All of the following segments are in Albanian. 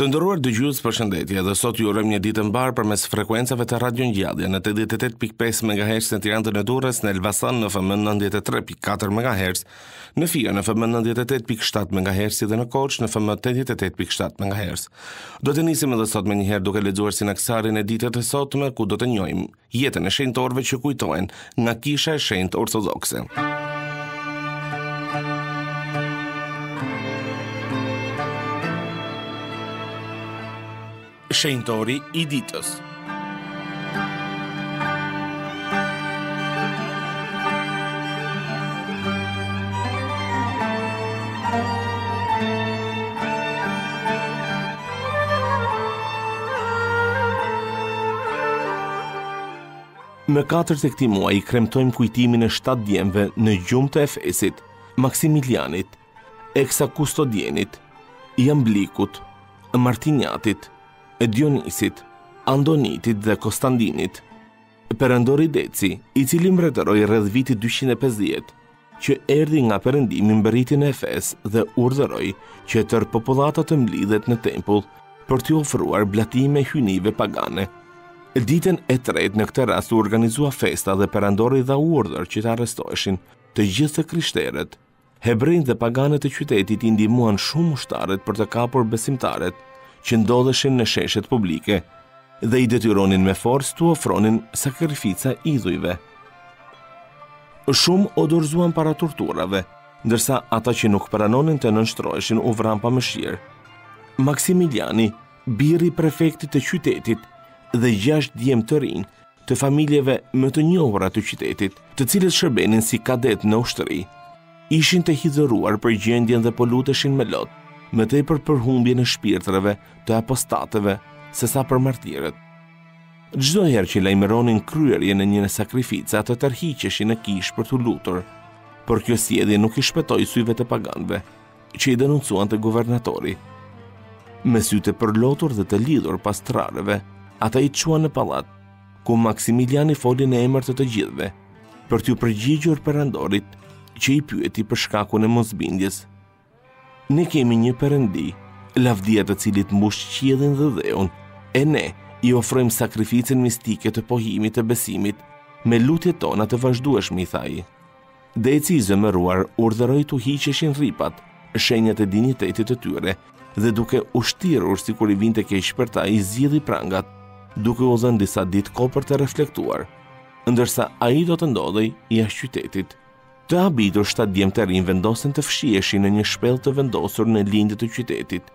Të nderuar dëgjues përshëndetje edhe sot ju urojmë një ditë të mbarë përmes frekuencave të Radio Ngjallja në 88.5 MHz në Tiranë dhe në Durrës në Elbasan në FM 93.4 MHz në Fier në FM 98.7 MHz dhe në Korçë në FM 88.7 MHz. Do të nisim edhe sot menjëherë duke lexuar sinaksarin e ditës të sotme ku do të njohim jetën e shenjtorëve që kujtohen nga Kisha e Shenjtë Ortodokse. Shenjtori i ditës. Më katër të këtij muaji kremtojmë kujtimin e shtatë djemve në gjumë të Efesit, Maksimilianit, Eksakustodienit, Jamblikut, Martiniatit, Dionisit, Andonitit dhe Kostandinit. Perandori Deci, i cili mbretëroi rreth vitit 250, që erdhi nga perëndimi mbërriti në Efes dhe urdhëroi që tërë popullata të mblidhet në tempull për t'i ofruar blatime hyjnive pagane. Ditën e tretë në këtë rast u organizua festa dhe perandori dha urdhër që të arrestoheshin të gjithë të krishterët. Hebrenjtë dhe paganët e qytetit i ndihmuan shumë ushtarët për të kapur besimtarët që ndodheshin në sheshet publike dhe i detyronin me forcë t'u ofronin sakrifica idhujve. Shumë u dorëzuan para torturave, ndërsa ata që nuk pranonin të nënshtroheshin u vranë pa mëshirë. Maksimiliani, biri i prefektit të qytetit dhe gjashtë djem të rinj të familjeve më të njohura të qytetit, të cilët shërbenin si kadetë në ushtri, ishin të hidhëruar për gjendjen dhe po luteshin me lot, më tepër për humbjen e shpirtrave të apostatëve, sesa për martirët. Çdo herë që lajmëronin kryerjen e një sakrifice, ata tërhiqeshin në kishë për t'u lutur. Por kjo sjellje nuk i shpëtoi syve të paganëve, që i denoncuan te guvernatori. Me sytë e përlotur dhe të lidhur pas trarëve, ata i çuan në pallat, ku Maksimiliani foli në emër të të gjithëve, për t'iu përgjigjur perandorit që i pyeti për shkakun e mosbindjes. Ne kemi një Perëndi, lavdia e të cilit mbush qiellin dhe dheun, e ne i ofrojmë sakrificën mistike të pohimit të besimit me lutjet tona të vazhdueshme, i tha ai. Deci i zemëruar urdhëroi t'u hiqeshin rripat, shenjat e dinjitetit të tyre, dhe duke u shtirur sikur i vinte keq për ta i zgjidhi prangat, duke u dhënë disa ditë kohë për të reflektuar, ndërsa ai do të ndodhej jashtë qytetit. Të habitur shtatë djem të rinj vendosën të fshiheshin në një shpellë të vendosur në lindje të qytetit,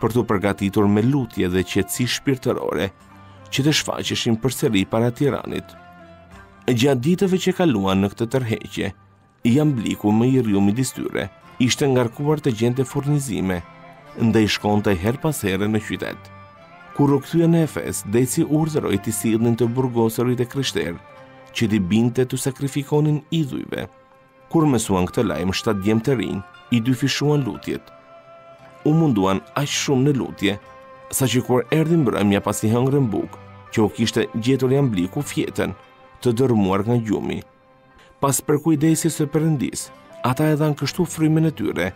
për t'u përgatitur me lutje dhe qetësi shpirtërore, që të shfaqeshin përsëri para tiranit. Gjatë ditëve që kaluan në këtë tërheqje, Jambliku, më i riu midis tyre, ishte ngarkuar të gjente furnizime, ndaj shkonte herë pas here në qytet. Kur u kthye në Efes, Deci urdhëroi t'i sillnin të burgosurit e krishterë, që t'i bindte t'u sakrifikonin idhujve. Kur mësuan këtë lajm, shtatë djemtë e rinj i dyfishuan lutjet. U munduan aq shumë në lutje, saqë kur erdhi mbrëmja pasi hëngrën bukë, që u kishte gjetur Jambliku, fjetën të dërmuar nga gjumi. Pas përkujdesjes së Perëndisë, ata e dhanë kështu frymën e tyre,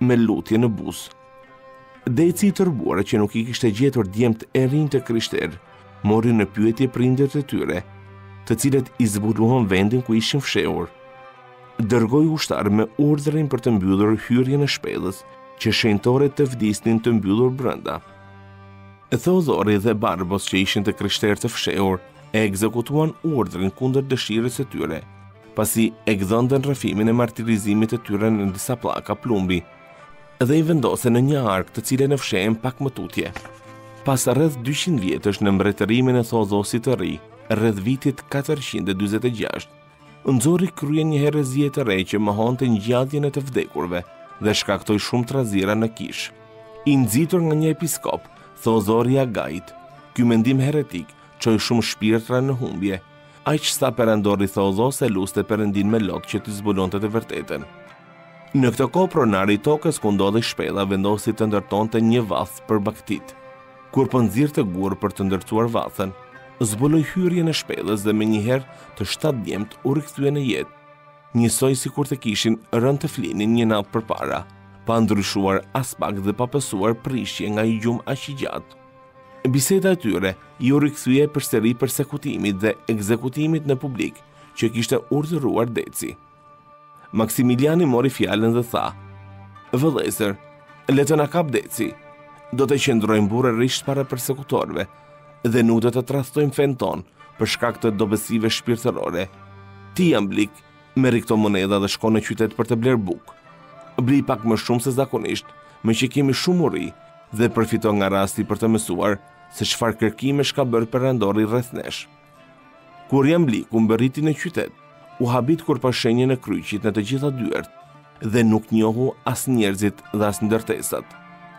me lutje në buzë. Deci i tërbuar që nuk i kishte gjetur djemtë e rinj të krishterë, mori në pyetje prindërit e tyre, të cilët i zbuluan vendin ku ishin fshehur. Dërgoi ushtarë me urdhrin për të mbyllur hyrjen e shpellës, që shenjtorët të vdisnin të mbyllur brenda. Theodhori dhe Barbos që ishin të krishterë të fshehur, e ekzekutuan urdhrin kundër dëshirës së tyre, pasi e gdhendën rrëfimin e martirizimit të tyre në disa pllaka plumbi, dhe i vendosën në një arkë të cilën e fshehën pak më tutje. Pas rreth 200 vjetësh në mbretërimin e Theodhosit të Ri, rreth vitit 446, nxori krye një herezi e re që mohonte ngjalljen e të vdekurve dhe shkaktoi shumë trazira në kishë. I nxitur nga një episkop, Theodhori i Agait, ky mendim heretik çoi shumë shpirtra në humbje, aq sa perandori Theodhos e luste Perëndinë me lot që t'i zbulonte të vërtetën. Në këtë kohë pronari i tokës ku ndodhej shpella vendosi të ndërtonte një vathë për bagëtitë. Kur po nxirrte gurë për të ndërtuar vathën, zbuloi hyrjen e shpellës dhe menjëherë të shtatë djemtë u rikthyen në jetë, njësoj sikur të kishin rënë të flinin një natë përpara, pa ndryshuar aspak dhe pa pësuar prishje nga një gjumë aq i gjatë. Biseda e tyre iu rikthye përsëri persekutimit dhe ekzekutimit në publik që kishte urdhëruar Deci. Maksimiliani mori fjalën dhe tha, Vëllezër, le të na kapë Deci, do të qëndrojmë burrërisht para persekutorëve dhe nuk do të tradhtojmë fenë tonë për shkak të dobësive shpirtërore. Ti Jamblik, merri këto monedha dhe shko në qytet për të blerë bukë. Bli pak më shumë se zakonisht, meqë kemi shumë uri dhe përfito nga rasti për të mësuar se çfarë kërkimesh ka bërë perandori rreth nesh. Kur Jambliku mbërriti në qytet, u habit kur pa shenjën e kryqit në të gjitha dyert, dhe nuk njohu as njerëzit dhe as ndërtesat.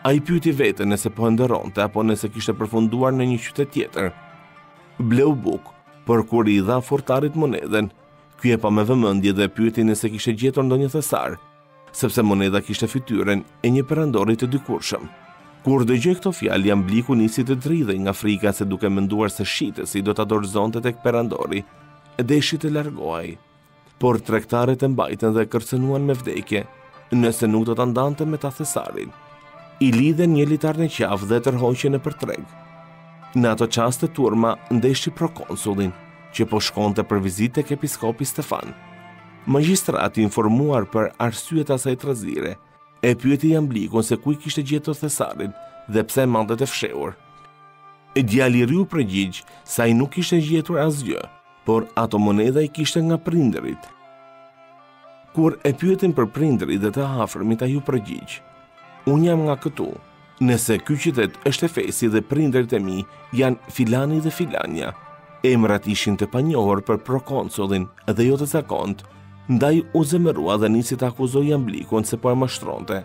Ai pyeti veten nëse po ëndërronte apo nëse kishte përfunduar në një qytet tjetër. Bleu bukë, por kur i dha furrtarit monedhën, ky e pa me vëmendje dhe pyeti nëse kishte gjetur ndonjë thesar, sepse monedha kishte fytyrën e një perandori të dikurshëm. Kur dëgjoi këto fjalë, Jambliku nisi të dridhej nga frika se duke menduar se shitësi do ta dorëzonte tek perandori, deshi të largohej. Por tregtarët e mbajtën dhe e kërcënuan me vdekje, nëse nuk do ta ndante me ta thesarin. I lidhën një litar në qafë dhe e tërhoqën nëpër treg. Në ato çaste turma ndeshi prokonsullin, që po shkonte për vizitë tek episkopi Stefan. Magjistrati i informuar për arsyet e asaj trazire, e pyeti Jamblikun se ku e kishte gjetur thesarin dhe pse e mbante të fshehur. Djali i ri u përgjigj se ai nuk kishte gjetur asgjë, por ato monedha i kishte nga prindërit. Kur e pyetën për prindërit dhe të afërmit, ai u përgjigj: Unë jam nga këtu. Nëse ky qytet është Efesi dhe prindërit e mi janë Filani dhe Filanja, emrat ishin të panjohur për prokonsullin dhe jo të zakontë, ndaj u zemërua dhe nisi ta akuzojë Jamblikun se po e mashtronte.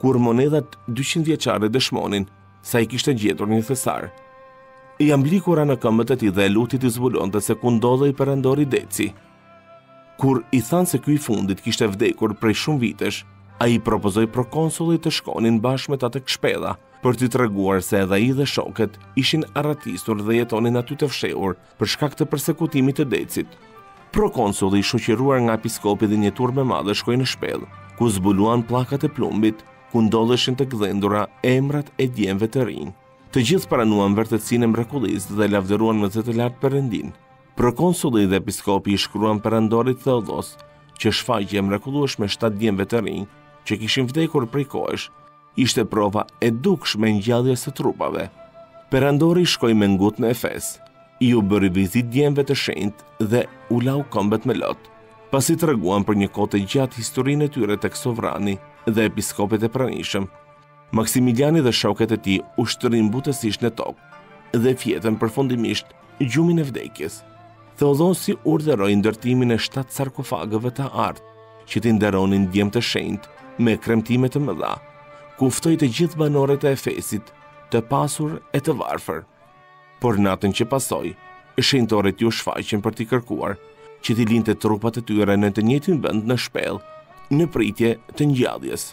Kur monedhat 200 vjeçare dëshmonin se ai kishte gjetur një thesar. Jambliku ra në këmbët e tij dhe e luti t'i zbulonte se ku ndodhej perandori Deci, Kur i thanë se ky i fundit kishte vdekur prej shumë vitesh, ai i propozoi prokonsullit të shkonin bashkë me ta tek shpella, për t'i treguar se edhe ai dhe shokët ishin arratisur dhe jetonin aty të fshehur për shkak të persekutimit të Decit. Prokonsulli i shoqëruar nga episkopi dhe një turmë e madhe shkoi në shpellë, ku zbuluan pllakat e plumbit, ku ndodheshin të gdhendura emrat e djemve të rinj. Të gjithë pranuan vërtetësinë e mrekullisë dhe lavdëruan me zë të lartë Perëndinë. Prokonsulli dhe episkopi i shkruan perandorit Theodhos, që shfaqja e mrekullueshme e shtatë djemve të rinj, që kishin vdekur prej kohësh, ishte prova e dukshme e ngjalljes së trupave. Perandori shkoi me ngut në Efes, u bëri vizitë djemve të shenjtë dhe u lau këmbët me lot. Pasi treguan për një kohë të gjatë historinë e tyre tek sovrani dhe episkopët e pranishëm, Maksimiliani dhe shokët e tij u shtrinë butësisht në tokë dhe fjetën përfundimisht gjumin e vdekjes. Theodhosi urdhëroi ndërtimin e shtatë sarkofagëve të artë që t'i nderonin djemtë e shenjtë me kremtime të mëdha, ku ftoi të gjithë banorët e Efesit, të pasur e të varfër. Por natën që pasoi, shenjtorët iu shfaqën për t'i kërkuar që t'i linte trupat e tyre në të njëjtin vend në shpellë, në pritje të ngjalljes.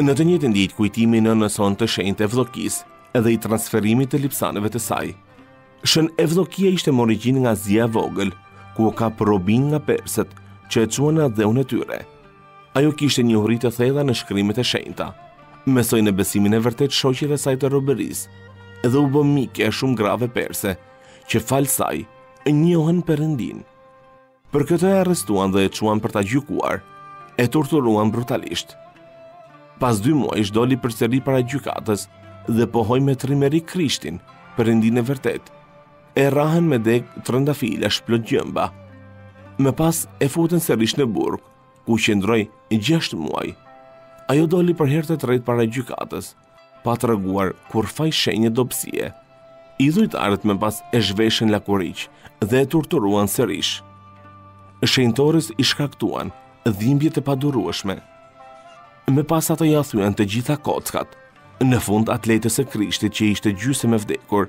Në të njëjtën ditë kujtimi i nënës sonë të shenjtë Evdokisë dhe i transferimit të lipsaneve të saj. Shën Evdokia ishte me origjinë nga Azia e Vogël, ku u kap robinë nga persët, që e çuan në atdheun e tyre. Ajo kishte njohuri të thella në shkrimet e shenjta. Mësoi në besimin e vërtetë shoqet e saj të robërisë, edhe u bë mike e shumë grave perse, që falë saj, njohën Perëndinë. Për këtë e arrestuan dhe e çuan për ta gjykuar, e torturuan brutalisht. Pas dy muajsh doli përsëri para gjykatës dhe pohoi me trimeri Krishtin, Perëndinë e vërtetë. E rrahën me degë trëndafilash plot gjemba. Më pas e futën sërish në burg, ku qëndroi 6 muaj. Ajo doli për herë të tretë para gjykatës. pa treguar kurrfarë shenje dobësie. Idhujtarët më pas e zhveshën lakuriq dhe e torturuan sërish. Shenjtores i shkaktuan dhimbje të padurueshme. Më pas ata ia thyen të gjitha kockat. Në fund atletes së Krishtit që ishte gjysmë e vdekur,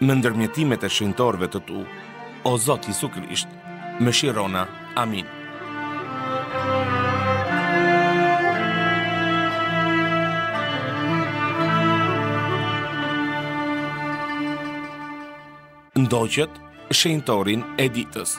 me ndërmjetimet e shenjtorëve të tu, o Zot Jezu Krisht, mëshirona. Amin. Ndoqët shenjtorin e ditës.